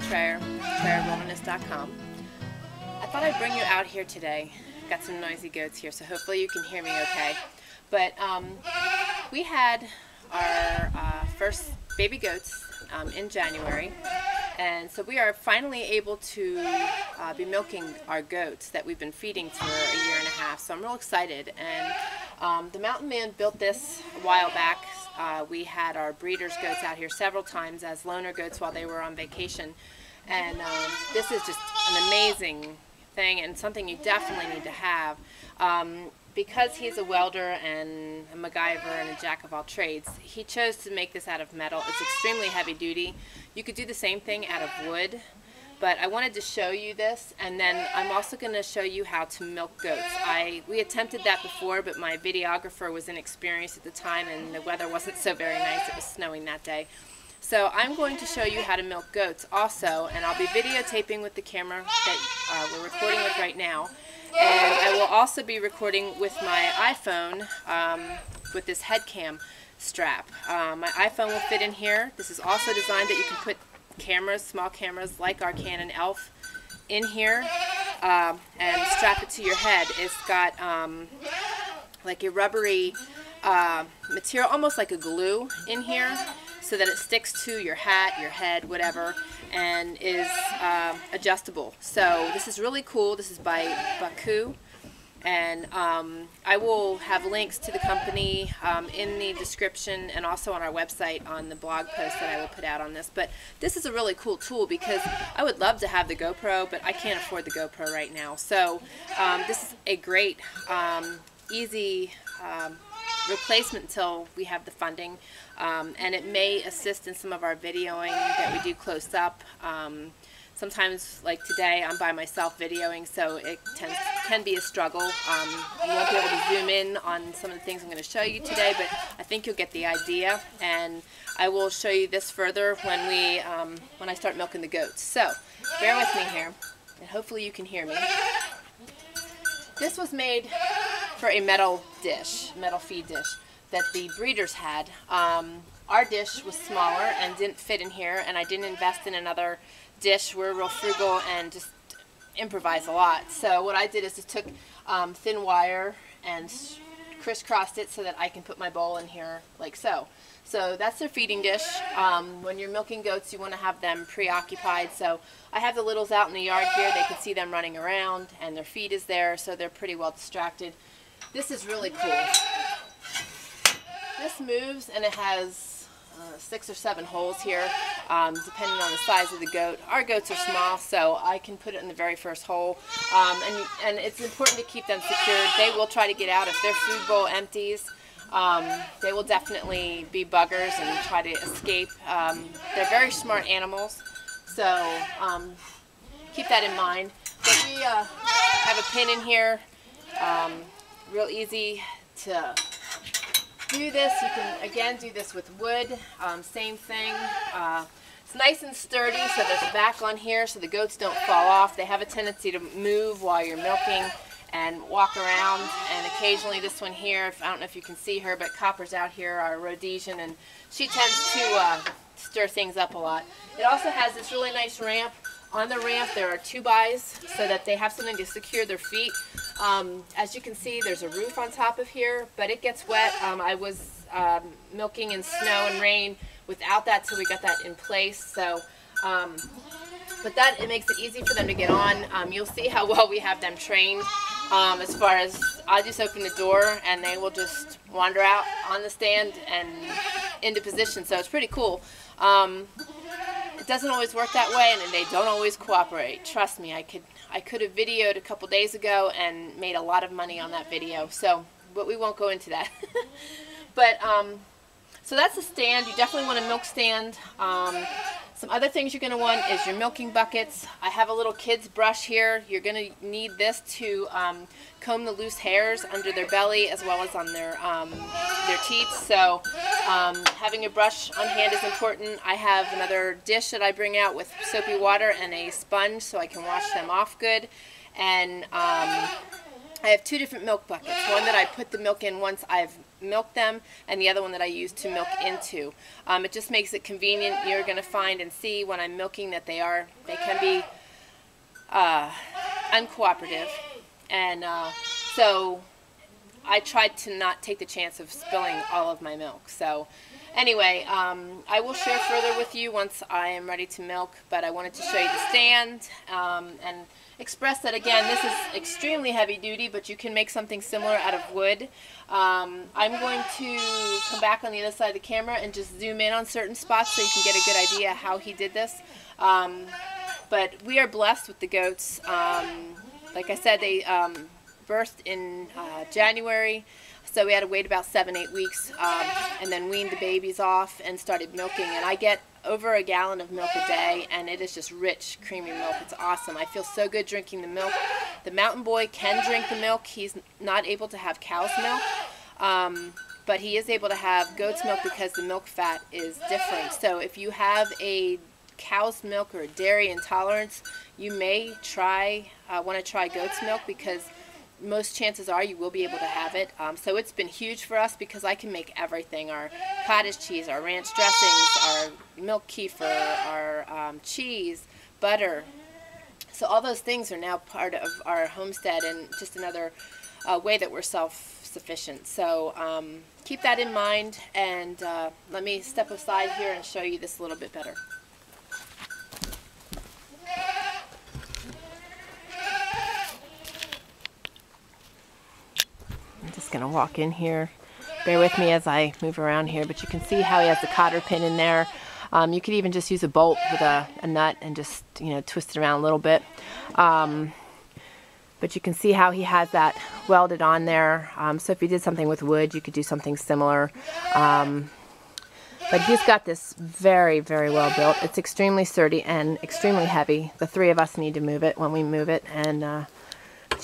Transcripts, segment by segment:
Tammy. I thought I'd bring you out here today. Got some noisy goats here, so hopefully you can hear me okay. But um, we had our uh, first baby goats um, in January, and so we are finally able to uh, be milking our goats that we've been feeding for a year and a half. So I'm real excited. And um, the Mountain Man built this a while back. Uh, we had our breeders goats out here several times as loaner goats while they were on vacation. And um, this is just an amazing thing and something you definitely need to have. Um, because he's a welder and a MacGyver and a jack of all trades, he chose to make this out of metal. It's extremely heavy duty. You could do the same thing out of wood, but I wanted to show you this, and then I'm also going to show you how to milk goats. I We attempted that before, but my videographer was inexperienced at the time, and the weather wasn't so very nice. It was snowing that day. So I'm going to show you how to milk goats also, and I'll be videotaping with the camera that uh, we're recording with right now. And I will also be recording with my iPhone um, with this head cam strap. Um, my iPhone will fit in here. This is also designed that you can put cameras, small cameras like our Canon ELPH in here um, and strap it to your head. It's got um, like a rubbery uh, material, almost like a glue in here so that it sticks to your hat, your head, whatever, and is uh, adjustable. So this is really cool. This is by Bakcou. And um, I will have links to the company um, in the description and also on our website on the blog post that I will put out on this. But this is a really cool tool because I would love to have the GoPro, but I can't afford the GoPro right now. So um, this is a great, um, easy um, replacement until we have the funding. Um, and it may assist in some of our videoing that we do close up. Sometimes, like today, I'm by myself videoing, so it tends, can be a struggle. Um, you won't be able to zoom in on some of the things I'm going to show you today, but I think you'll get the idea. And I will show you this further when we um, when I start milking the goats. So, bear with me here, and hopefully you can hear me. This was made for a metal dish, metal feed dish that the breeders had. Um, our dish was smaller and didn't fit in here, and I didn't invest in another dish. We're real frugal and just improvise a lot. So what I did is just took um, thin wire and crisscrossed it so that I can put my bowl in here like so. So that's their feeding dish. Um, when you're milking goats, you want to have them preoccupied. So I have the littles out in the yard here. They can see them running around, and their feed is there, so they're pretty well distracted. This is really cool. This moves, and it has uh, six or seven holes here, um, depending on the size of the goat. Our goats are small, so I can put it in the very first hole. Um, and, and it's important to keep them secured. They will try to get out if their food bowl empties. Um, they will definitely be buggers and try to escape. Um, they're very smart animals, so um, keep that in mind. But we uh, have a pin in here, um, real easy to do this. You can, again, do this with wood, um, same thing. Uh, it's nice and sturdy, so there's back on here so the goats don't fall off. They have a tendency to move while you're milking and walk around and occasionally this one here, if, I don't know if you can see her, but Copper's out here, our Rhodesian, and she tends to uh, stir things up a lot. It also has this really nice ramp. On the ramp there are two bys so that they have something to secure their feet. Um, as you can see there's a roof on top of here, but it gets wet. Um, I was um, milking in snow and rain without that so we got that in place. So um, but that it makes it easy for them to get on. Um, you'll see how well we have them trained um, as far as I just open the door and they will just wander out on the stand and into position. So it's pretty cool. It doesn't always work that way and they don't always cooperate. Trust me, I could I could have videoed a couple days ago and made a lot of money on that video. So, but we won't go into that. but um, so that's a stand. You definitely want a milk stand. Um, some other things you're going to want is your milking buckets. I have a little kid's brush here. You're going to need this to um, comb the loose hairs under their belly as well as on their um, their teeth. So um, having a brush on hand is important. I have another dish that I bring out with soapy water and a sponge so I can wash them off good. And um, I have two different milk buckets. One that I put the milk in once I've milked them, and the other one that I use to milk into. Um, it just makes it convenient. You're going to find and see when I'm milking that they are, they can be uh, uncooperative. And uh, so I tried to not take the chance of spilling all of my milk. So anyway, um, I will share further with you once I am ready to milk, but I wanted to show you the stand um, and express that again this is extremely heavy duty but you can make something similar out of wood. Um, I'm going to come back on the other side of the camera and just zoom in on certain spots so you can get a good idea how he did this. Um, but we are blessed with the goats. Um, like I said they um, birthed in uh, January so we had to wait about seven eight weeks um, and then weaned the babies off and started milking and I get over a gallon of milk a day and it is just rich creamy milk. It's awesome. I feel so good drinking the milk. The mountain boy can drink the milk. He's not able to have cow's milk um, but he is able to have goat's milk because the milk fat is different. So if you have a cow's milk or dairy intolerance you may try uh, want to try goat's milk because most chances are you will be able to have it. Um, so it's been huge for us because I can make everything. Our cottage cheese, our ranch dressings, our milk kefir, our um, cheese, butter. So all those things are now part of our homestead and just another uh, way that we're self-sufficient. So um, keep that in mind and uh, let me step aside here and show you this a little bit better. Going to walk in here. Bear with me as I move around here, but you can see how he has the cotter pin in there. Um, you could even just use a bolt with a, a, nut and just, you know, twist it around a little bit. Um, but you can see how he has that welded on there. Um, so if you did something with wood, you could do something similar. Um, but he's got this very, very well built. It's extremely sturdy and extremely heavy. The three of us need to move it when we move it. And uh,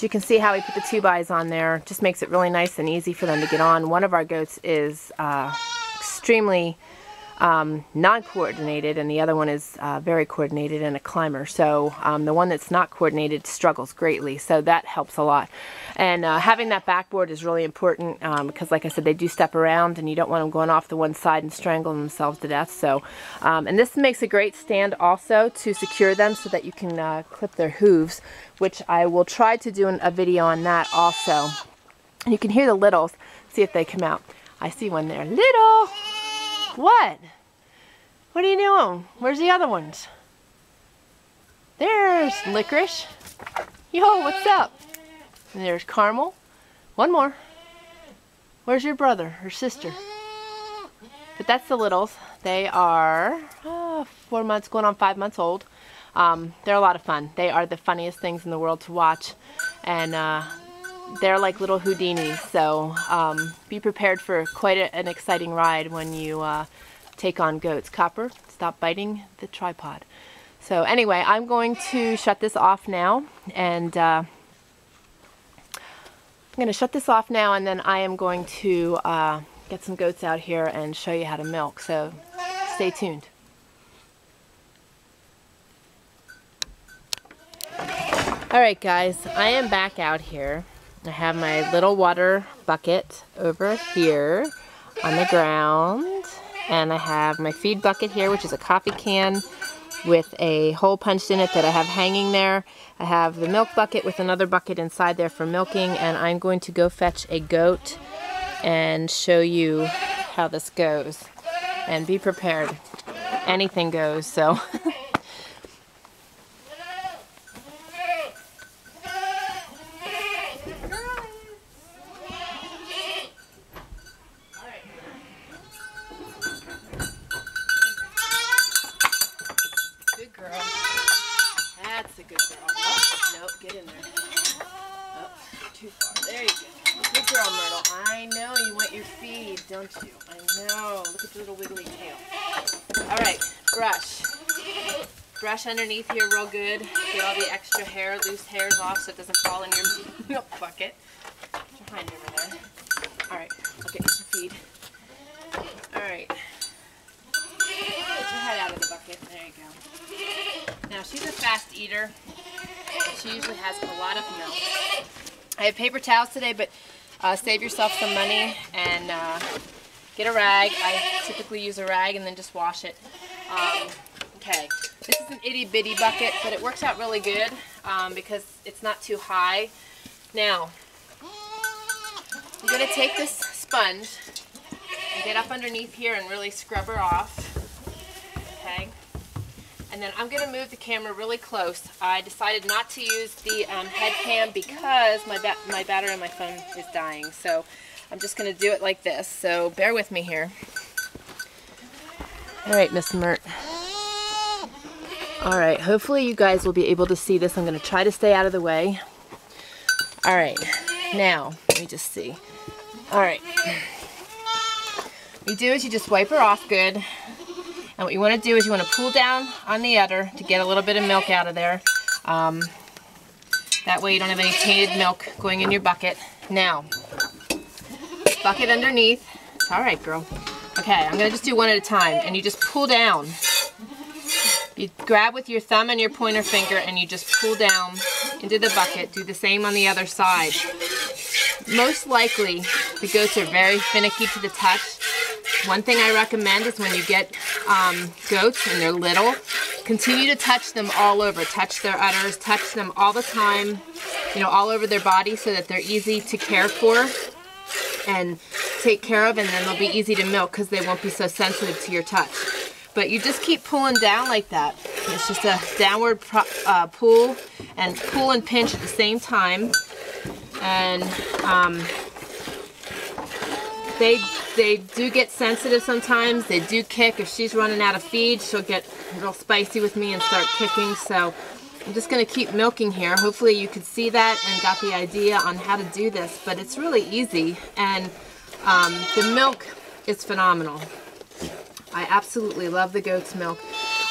so you can see how we put the two bys on there. Just makes it really nice and easy for them to get on. One of our goats is uh, extremely um, non-coordinated and the other one is uh, very coordinated and a climber. So um, the one that's not coordinated struggles greatly. So that helps a lot. And uh, having that backboard is really important um, because like I said, they do step around and you don't want them going off the one side and strangling themselves to death. So, um, and this makes a great stand also to secure them so that you can uh, clip their hooves, which I will try to do a video on that also. You can hear the littles, see if they come out. I see one there. Little! What? What are you doing? Where's the other ones? There's Licorice. Yo, what's up? And there's Caramel. One more. Where's your brother or sister? But that's the littles. They are uh, four months, going on five months old. Um, they're a lot of fun. They are the funniest things in the world to watch. And uh, they're like little Houdinis, so um, be prepared for quite a, an exciting ride when you uh, take on goats. Copper, stop biting the tripod. So anyway, I'm going to shut this off now, and uh, I'm going to shut this off now, and then I am going to uh, get some goats out here and show you how to milk. So stay tuned. Alright guys, I am back out here I have my little water bucket over here on the ground. And I have my feed bucket here, which is a coffee can with a hole punched in it that I have hanging there. I have the milk bucket with another bucket inside there for milking. And I'm going to go fetch a goat and show you how this goes. And be prepared. Anything goes, so... don't you? I know. Look at the little wiggly tail. All right, brush. Brush underneath here real good. Get all the extra hair, loose hairs off so it doesn't fall in your milk bucket. Put your hind over there. All right, I'll get you some feed. All right. Get your head out of the bucket. There you go. Now, she's a fast eater. She usually has a lot of milk. I have paper towels today, but uh, save yourself some money and uh, get a rag. I typically use a rag and then just wash it. Um, okay, this is an itty bitty bucket, but it works out really good um, because it's not too high. Now, I'm going to take this sponge and get up underneath here and really scrub her off. And then I'm going to move the camera really close. I decided not to use the um, head cam because my, ba my battery on my phone is dying. So I'm just going to do it like this. So bear with me here. All right, Miss Mert. All right, hopefully you guys will be able to see this. I'm going to try to stay out of the way. All right, now, let me just see. All right. What you do is you just wipe her off good. And what you want to do is you want to pull down on the udder to get a little bit of milk out of there. Um, that way you don't have any tainted milk going in your bucket. Now, bucket underneath. It's all right, girl. Okay, I'm going to just do one at a time. And you just pull down. You grab with your thumb and your pointer finger and you just pull down into the bucket. Do the same on the other side. Most likely, the goats are very finicky to the touch. One thing I recommend is when you get um, goats and they're little, continue to touch them all over. Touch their udders, touch them all the time, you know, all over their body so that they're easy to care for and take care of and then they'll be easy to milk because they won't be so sensitive to your touch. But you just keep pulling down like that. It's just a downward uh, pull and pull and pinch at the same time. And um, they they do get sensitive sometimes. They do kick. If she's running out of feed, she'll get real spicy with me and start kicking. So I'm just going to keep milking here. Hopefully you could see that and got the idea on how to do this. But it's really easy. And um, the milk is phenomenal. I absolutely love the goat's milk.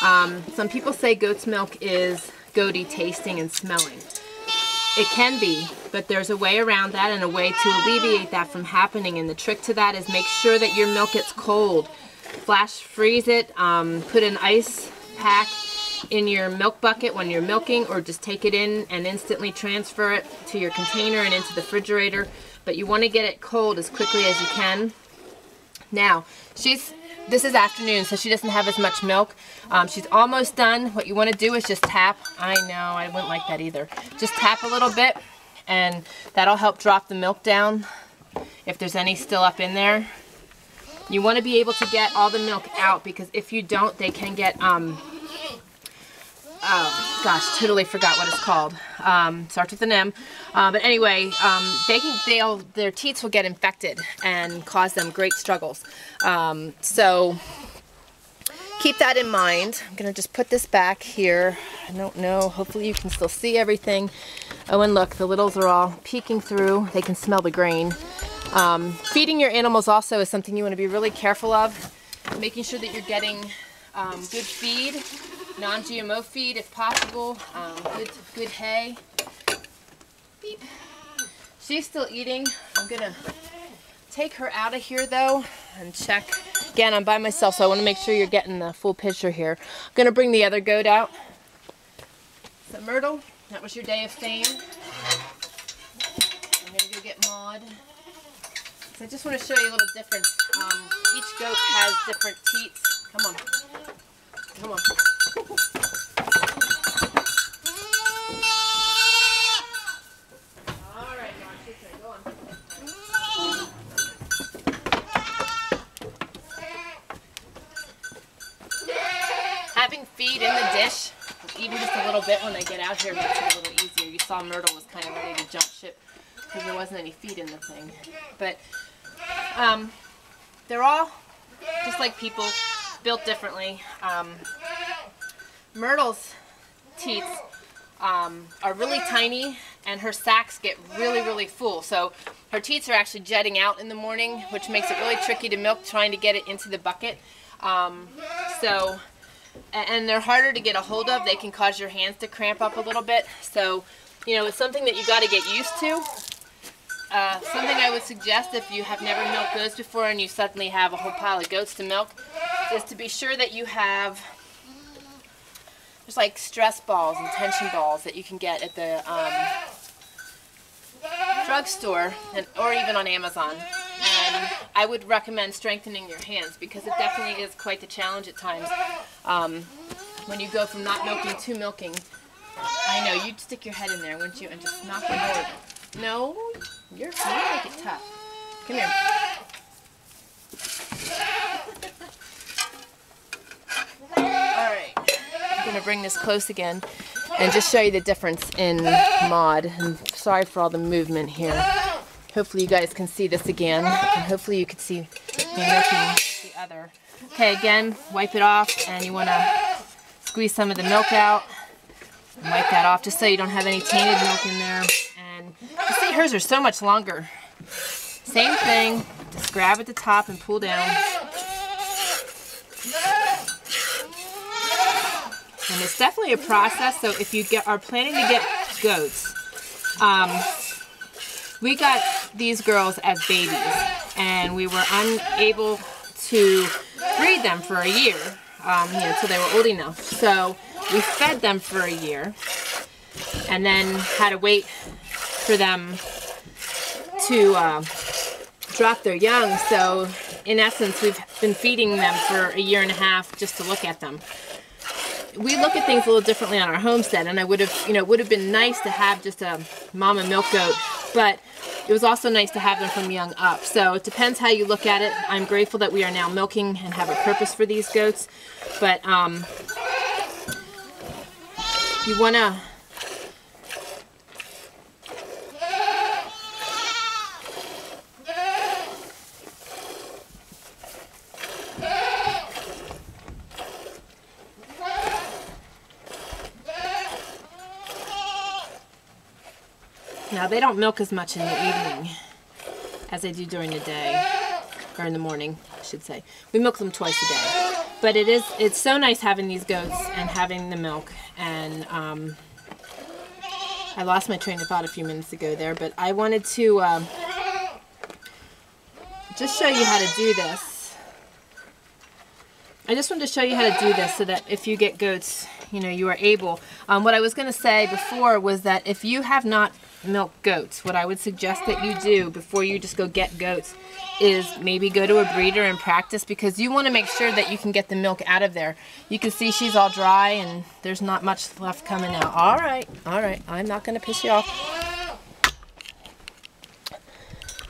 Um, some people say goat's milk is goaty tasting and smelling. It can be, but there's a way around that and a way to alleviate that from happening. And the trick to that is make sure that your milk gets cold. Flash freeze it, um, put an ice pack in your milk bucket when you're milking or just take it in and instantly transfer it to your container and into the refrigerator. But you want to get it cold as quickly as you can. Now, she's this is afternoon, so she doesn't have as much milk. Um, she's almost done. What you want to do is just tap. I know, I wouldn't like that either. Just tap a little bit, and that'll help drop the milk down if there's any still up in there. You want to be able to get all the milk out because if you don't, they can get um, oh gosh, totally forgot what it's called. Um, starts with an M. Uh, but anyway, um, they can, they'll, their teats will get infected and cause them great struggles. Um, so keep that in mind. I'm to just put this back here. I don't know. Hopefully you can still see everything. Oh, and look, the littles are all peeking through. They can smell the grain. Um, feeding your animals also is something you want to be really careful of. Making sure that you're getting um, good feed non-GMO feed if possible, um, good, good hay. Beep. She's still eating. I'm gonna take her out of here though and check. Again, I'm by myself, so I want to make sure you're getting the full picture here. I'm gonna bring the other goat out. So Myrtle, that was your day of fame. I'm gonna go get Maud. So I just want to show you a little difference. Um, each goat has different teats. Come on. Come on. Having feed in the dish, even just a little bit when they get out here, makes it a little easier. You saw Myrtle was kind of ready to jump ship because there wasn't any feed in the thing. But um, they're all just like people built differently. Um, Myrtle's teats um, are really tiny and her sacs get really, really full. So her teats are actually jetting out in the morning, which makes it really tricky to milk trying to get it into the bucket. Um, so, and they're harder to get a hold of. They can cause your hands to cramp up a little bit. So, you know, it's something that you got to get used to. Uh, something I would suggest if you have never milked goats before and you suddenly have a whole pile of goats to milk is to be sure that you have there's like stress balls and tension balls that you can get at the um, drugstore and or even on Amazon. I would recommend strengthening your hands because it definitely is quite the challenge at times. Um, when you go from not milking to milking, I know you'd stick your head in there, wouldn't you, and just knock the board. No, you're you make it tough. Come here. All right, I'm gonna bring this close again and just show you the difference in Maud. And sorry for all the movement here. Hopefully you guys can see this again, and hopefully you can see the other. Okay, again, wipe it off, and you want to squeeze some of the milk out. Wipe that off just so you don't have any tainted milk in there. And you see hers are so much longer. Same thing, just grab at the top and pull down. And it's definitely a process, so if you get are planning to get goats, um, we got these girls as babies, and we were unable to breed them for a year, um, you know, until they were old enough. So we fed them for a year, and then had to wait for them to uh, drop their young. So in essence, we've been feeding them for a year and a half just to look at them we look at things a little differently on our homestead, and I would have, you know, it would have been nice to have just a mama milk goat, but it was also nice to have them from young up. So it depends how you look at it. I'm grateful that we are now milking and have a purpose for these goats, but um, you want to Now they don't milk as much in the evening as they do during the day, or in the morning, I should say. We milk them twice a day. But it is, it's so nice having these goats and having the milk. And um, I lost my train of thought a few minutes ago there, but I wanted to um, just show you how to do this. I just wanted to show you how to do this so that if you get goats, you know, you are able. Um, what I was going to say before was that if you have not milk goats. What I would suggest that you do before you just go get goats is maybe go to a breeder and practice because you want to make sure that you can get the milk out of there. You can see she's all dry and there's not much left coming out. All right, all right, I'm not going to piss you off.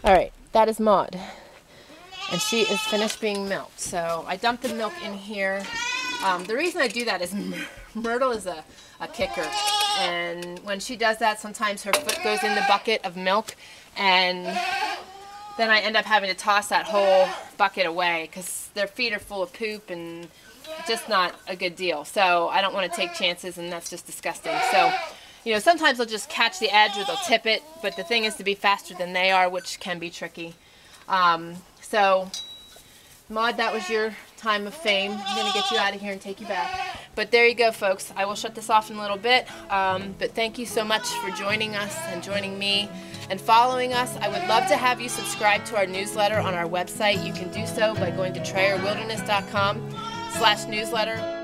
All right, that is Maud. And she is finished being milked. So I dumped the milk in here. Um, the reason I do that is Myrtle is a, a kicker. And when she does that, sometimes her foot goes in the bucket of milk and then I end up having to toss that whole bucket away because their feet are full of poop and just not a good deal. So I don't want to take chances and that's just disgusting. So, you know, sometimes they'll just catch the edge or they'll tip it, but the thing is to be faster than they are, which can be tricky. Um, so, Maud, that was your time of fame. I'm going to get you out of here and take you back. But there you go, folks. I will shut this off in a little bit. Um, but thank you so much for joining us and joining me and following us. I would love to have you subscribe to our newsletter on our website. You can do so by going to trayerwilderness.com slash newsletter.